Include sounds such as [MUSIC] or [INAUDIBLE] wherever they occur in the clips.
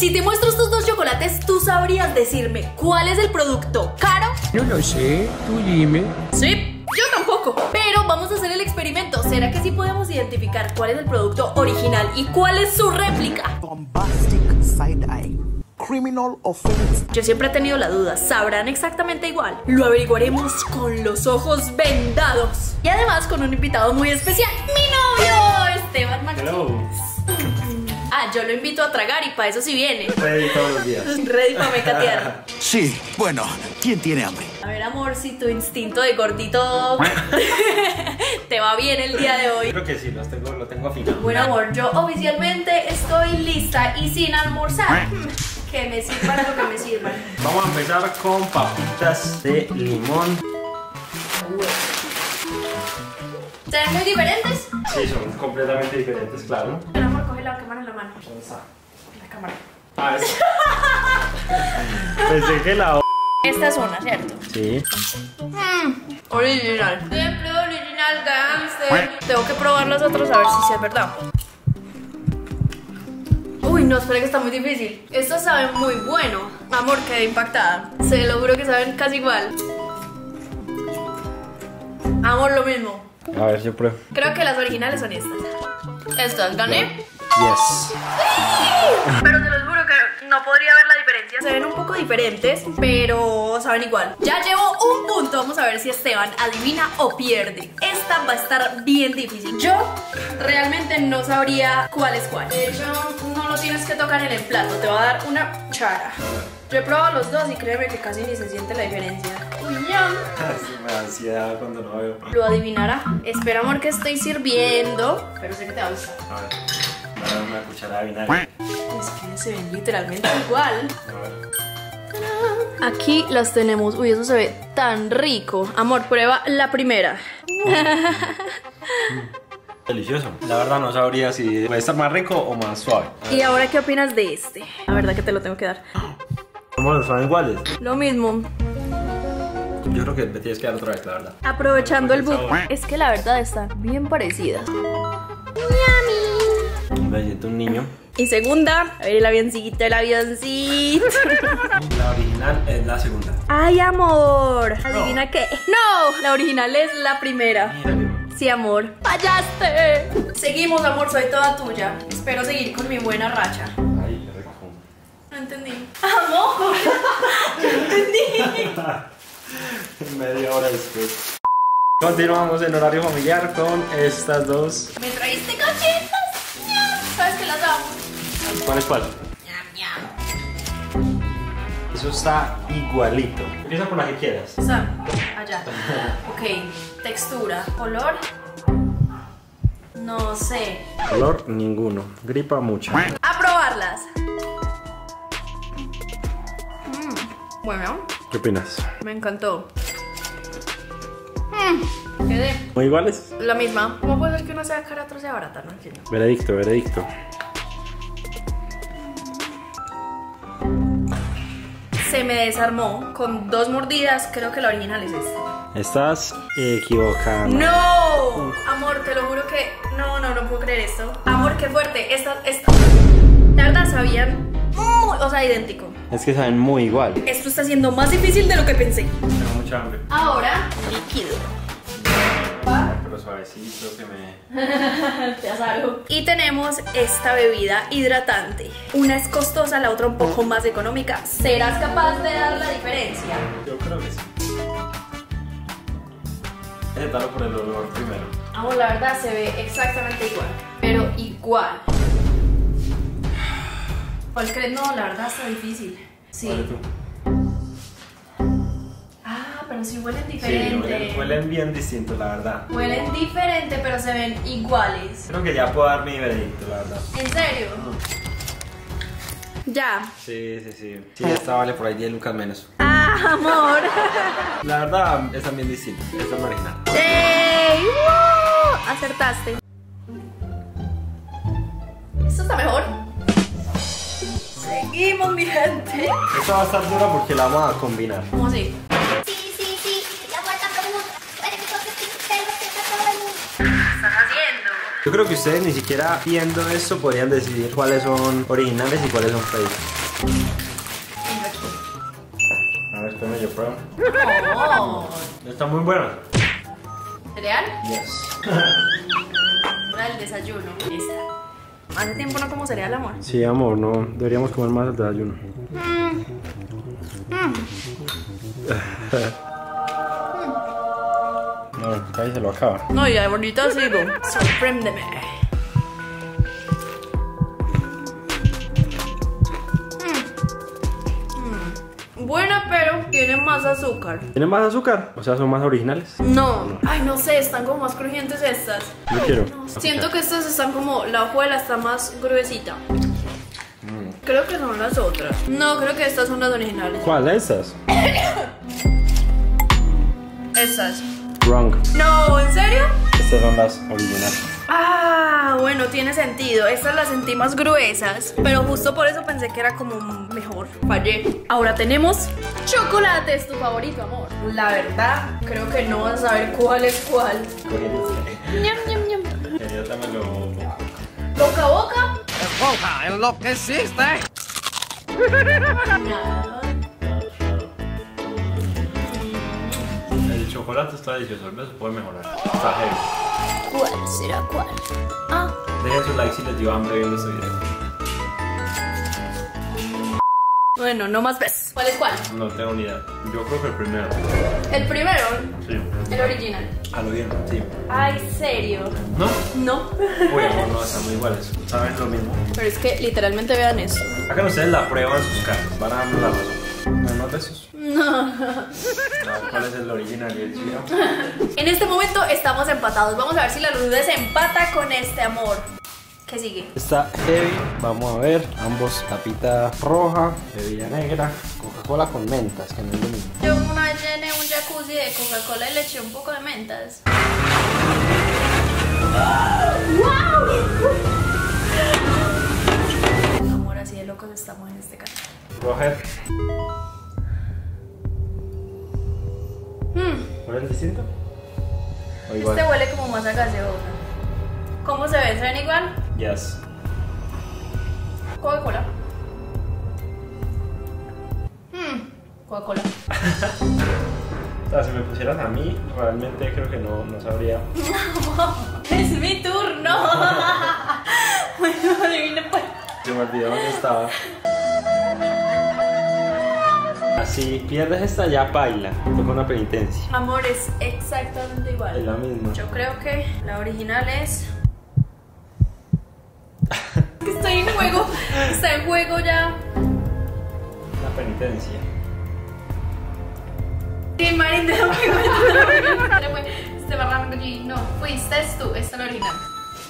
Si te muestro estos dos chocolates, ¿tú sabrías decirme cuál es el producto caro? No lo sé, tú dime. Sí, yo tampoco. Pero vamos a hacer el experimento. ¿Será que sí podemos identificar cuál es el producto original y cuál es su réplica? bombastic side eye, criminal offense. Yo siempre he tenido la duda, ¿sabrán exactamente igual? Lo averiguaremos con los ojos vendados. Y además con un invitado muy especial, mi novio, Esteban Martínez. Ah, yo lo invito a tragar y para eso sí viene. Ready todos los días. [LAUGHS] Ready para mecatear. [LAUGHS] Sí, bueno, ¿quién tiene hambre? A ver, amor, si tu instinto de gordito [LAUGHS] te va bien el día de hoy. Creo que sí, los tengo, lo tengo afinado. Bueno, amor, yo oficialmente estoy lista y sin almorzar. Que me sirvan lo que me sirvan. Vamos a empezar con papitas de limón. ¿Se ven muy diferentes? Sí, son completamente diferentes, claro. ¿Dónde está? La cámara. Ah, es. [LAUGHS] Pensé que la. Esta es una, ¿cierto? Sí. Original. Siempre original gangster. Tengo que probar los otros a ver si sí es verdad. Uy, no, espera que está muy difícil. Estos saben muy bueno. Amor, quedé impactada. Se lo juro que saben casi igual. Amor, lo mismo. A ver, yo pruebo. Creo que las originales son estas. Estas, gané. Yes. Pero se los juro que no podría ver la diferencia. Se ven un poco diferentes, pero saben igual. Ya llevo un punto. Vamos a ver si Esteban adivina o pierde. Esta va a estar bien difícil. Yo realmente no sabría cuál es cuál. De hecho, no lo tienes que tocar en el plato. Te va a dar una cuchara. Yo he probado los dos y créeme que casi ni se siente la diferencia. Uy, ya. Sí, me da ansiedad cuando lo veo. Lo adivinará. Espera, amor, que estoy sirviendo. Pero sé que te va a gustar. A ver. Dar una cucharada de vinagre. Es que se ven literalmente igual. A ver. Aquí las tenemos. Uy, eso se ve tan rico. Amor, prueba la primera. [LAUGHS] Delicioso. La verdad no sabría si puede estar más rico o más suave. ¿Y ahora qué opinas de este? La verdad que te lo tengo que dar. [GASPS] ¿Cómo son iguales? Lo mismo. Yo creo que me tienes que dar otra vez, la verdad. Aprovechando el book. Sabor. Es que la verdad están bien parecidas. Me siento un niño. Y segunda, a ver el avioncito, el avioncito. [LAUGHS] La original es la segunda. Ay, amor. ¿Adivina qué? No, la original es la primera. Sí, amor. ¡Fallaste! Seguimos, amor, soy toda tuya. Espero seguir con mi buena racha. No entendí. [LAUGHS] Amor. [LAUGHS] No entendí. [LAUGHS] Media hora después. Continuamos en horario familiar con estas dos. ¿Me traíste? Ñam. ¿Sabes que las amo? ¿Cuál es cuál? Eso está igualito. Empieza por la que quieras. O sea, allá. Ok, textura. Color. No sé. Color, ninguno. Gripa mucho. A probarlas. Bueno, ¿Qué opinas? me encantó. Mm, Quedé. ¿Muy iguales? La misma. ¿Cómo puede ser que uno sea cara, otro sea barata? No entiendo. Veredicto, veredicto. Se me desarmó con dos mordidas. Creo que la original es esta. Estás equivocada. ¡No! Amor, te lo juro que. No, no, no puedo creer esto. Amor, qué fuerte. Esta, esta. La verdad sabían muy. O sea, idéntico. Es que saben muy igual. Esto está siendo más difícil de lo que pensé. Tengo mucha hambre. Ahora, líquido. Pero suavecito que me. [LAUGHS] Te. Y tenemos esta bebida hidratante. Una es costosa, la otra un poco más económica. ¿Serás capaz de dar la diferencia? Yo creo que sí. Intentarlo por el olor primero. Amor, la verdad se ve exactamente igual. Pero igual. ¿Cuál crees? No, la verdad está difícil. Sí. Tú. Ah, pero sí huelen Sí, diferente. huelen, huelen bien distintos, la verdad. Huelen diferente, pero se ven iguales. Creo que ya puedo dar mi veredicto, la verdad. ¿En serio? Ya. Sí, sí, sí. Sí, esta vale por ahí 10 lucas menos. Ah, amor. [LAUGHS] La verdad, están bien distintas. Esta es la original. ¡Ey! ¡Woo! Acertaste. Esto está mejor. Seguimos, mi gente. Esta va a estar dura porque la vamos a combinar. ¿Cómo así? Sí, sí, sí, la puerta pregunta. Eres mi porque sí, pero se está todo el mundo. ¿Qué estás haciendo? Yo creo que ustedes ni siquiera viendo esto podrían decidir cuáles son originales y cuáles son fake. A ver, espérame, yo pruebo. Oh, Está muy buena. ¿Cereal? Yes. Para el desayuno. Esta. Hace tiempo no como cereal, amor. Sí, amor, no. Deberíamos comer más al desayuno. No, ahí se lo acaba. No, ya ahorita sigo. Sorpréndeme. Pero tiene más azúcar. ¿Tienen más azúcar? O sea, son más originales. No. Ay, no sé, están como más crujientes estas. Yo quiero. Siento que estas están como. La hojuela está más gruesita. Creo que son las otras. No, creo que estas son las originales. ¿Cuál estas? Estas. Wrong. No, ¿en serio? Estas son las originales. Ah, bueno, tiene sentido. Estas las sentí más gruesas, pero justo por eso pensé que era como mejor. Fallé. Ahora tenemos chocolate, es tu favorito, amor. La verdad, creo que no vas a saber cuál es cuál. Ñam, ñam, ñam. Yo también lo... Boca a boca. ¡Enfoca en lo que existe! Nada. [LAUGHS] El chocolate está delicioso, el beso puede mejorar. Está heavy. ¿Cuál será cuál? Ah, Dejen su like si les dio hambre viendo este video. Bueno, no más ves. ¿Cuál es cuál? No tengo ni idea. Yo creo que el primero. El primero, Sí. el original. A lo bien, sí. Ay, serio. ¿No? No. [LAUGHS] Uy, amor, no, están muy iguales. Saben lo mismo. Pero es que literalmente vean eso. Hagan ustedes la prueba en sus casas. Van a darme la razón. ¿No hay más besos? No. No, ¿Cuál es el original y el chino? [LAUGHS] En este momento estamos empatados. Vamos a ver si la luz empata con este amor. ¿Qué sigue? Está heavy. Vamos a ver. Ambos tapita roja, bebida negra, Coca-Cola con mentas, que no es lo mismo. Yo una vez llené un jacuzzi de Coca-Cola y le eché un poco de mentas. ¡Wow! Amor, así de locos estamos en este caso. Roger. ¿Cuál es distinto? O igual. este huele como más a gaseosa. ¿Cómo se ve? ¿Se ven igual? Yes. Coca-Cola. Hmm, Coca-Cola. [LAUGHS] O sea, si me pusieras a mí, realmente creo que no, no sabría. [LAUGHS] es mi turno. [LAUGHS] bueno, adivina pues. Se me olvidó dónde estaba. Así, pierdes esta ya baila. Toca una penitencia. Amor, es exactamente Es igual. la misma. Yo creo que la original es. Estoy en juego. Está en juego ya. La penitencia. Sí, Marín, déjame Este barranco allí. No, fuiste tú. Esta es la original.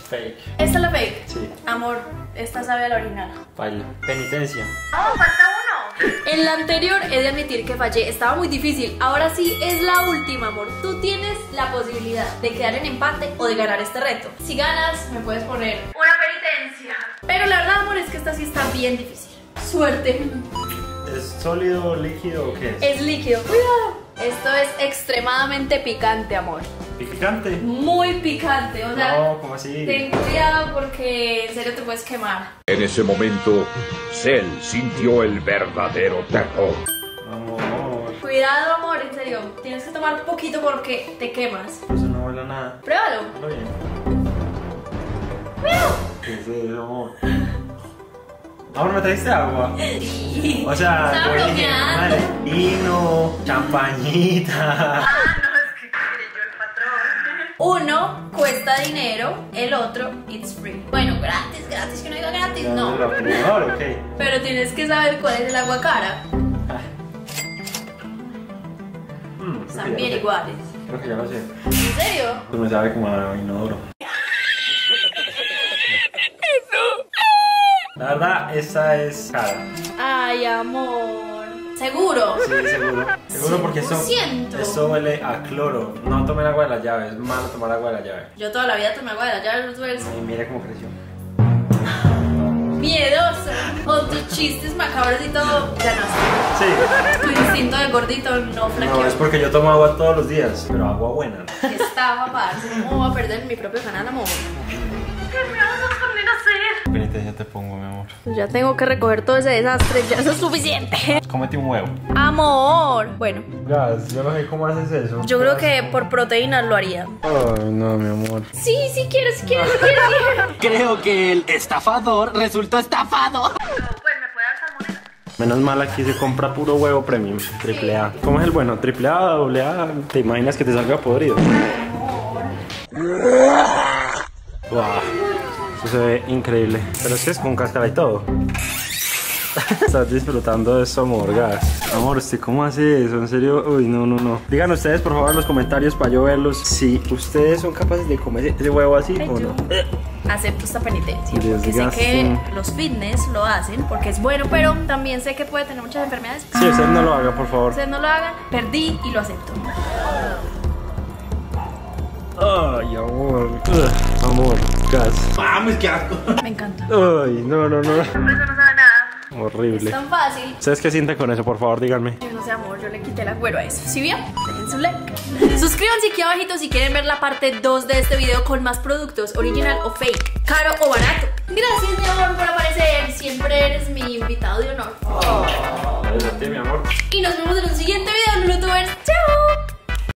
Fake. Esta es la fake. Sí. Amor, esta sabe a la original. Baila. Penitencia. ¡Oh, falta! En la anterior he de admitir que fallé, estaba muy difícil. Ahora sí es la última, amor. Tú tienes la posibilidad de quedar en empate o de ganar este reto. Si ganas, me puedes poner una penitencia. Pero la verdad, amor, es que esta sí está bien difícil. Suerte. ¿Es sólido, líquido o qué es? Es líquido. Cuidado. Esto es extremadamente picante, amor. ¿Picante? Muy picante. O sea, No, ¿cómo así? ten cuidado porque en serio te puedes quemar. En ese momento, Cell sintió el verdadero terror. Amor. Cuidado, amor, en serio. Tienes que tomar poquito porque te quemas. Eso no huele a nada. Pruébalo. Lo bien. ¿Qué es eso, amor? Amor, ¿me trajiste agua? Sí. O sea, madre, vino, champañita. Uno cuesta dinero, el otro it's free. Bueno, gratis, gratis, que no diga gratis, no. Pero tienes que saber cuál es el agua cara. Mm, Están bien iguales. Creo que ya lo sé. ¿En serio? Tú me sabe como a inodoro. [LAUGHS] La verdad, esta es cara. Ay, amor. ¿Seguro? Sí, seguro. Seguro porque esto, 100%. esto huele a cloro. No tomen agua de la llave, es malo tomar agua de la llave. Yo toda la vida tomé agua de la llave, Roosevelt. Y mira cómo creció. Miedoso. Con tus chistes macabros y todo, ganaste. Sí. Tu instinto de gordito no flaqueó. No, es porque yo tomo agua todos los días, pero agua buena. Qué estafa, parce. ¿Cómo voy a perder mi propio canal, amor? ¿Qué te pongo, mi amor. Pues ya tengo que recoger todo ese desastre, ya eso es suficiente. [LAUGHS] Cómete un huevo. Amor. Bueno, Gas, yo no sé cómo haces eso. yo creo que por proteínas lo haría. Ay, no, mi amor. Sí, sí quiero, sí quiero, sí quiero. sí quiero. [LAUGHS] Creo que el estafador resultó estafado. Pues me puede dar salmonela. Menos mal aquí se compra puro huevo premium, triple A. ¿Cómo es el bueno? Triple A, doble A. ¿Te imaginas que te salga podrido? Wow, eso se ve increíble. Pero es que es con cáscara y todo. [LAUGHS] Estás disfrutando de eso, amor, gas. Amor, ¿usted cómo hace eso? En serio, uy, no, no, no. Digan ustedes, por favor, en los comentarios para yo verlos si ustedes son capaces de comer ese huevo así o no. Acepto esta penitencia. Porque sé que los fitness lo hacen porque es bueno, pero también sé que puede tener muchas enfermedades. Sí, usted no lo haga, por favor. Ustedes no lo hagan, perdí y lo acepto. Ay, amor. Ugh, amor, gas. Vamos, qué asco. Me encanta. Ay, no, no, no. Eso no sabe nada. Es Horrible. tan fácil. ¿Ustedes qué sienten con eso? Por favor, díganme. Yo no sé, amor, yo le quité el agüero a eso. ¿Sí bien? Dejen su like. Suscríbanse aquí abajito si quieren ver la parte 2 de este video con más productos, original o fake, caro o barato. Gracias, mi amor, por aparecer. Siempre eres mi invitado de honor. mi amor. Y nos vemos en un siguiente video, Youtubers.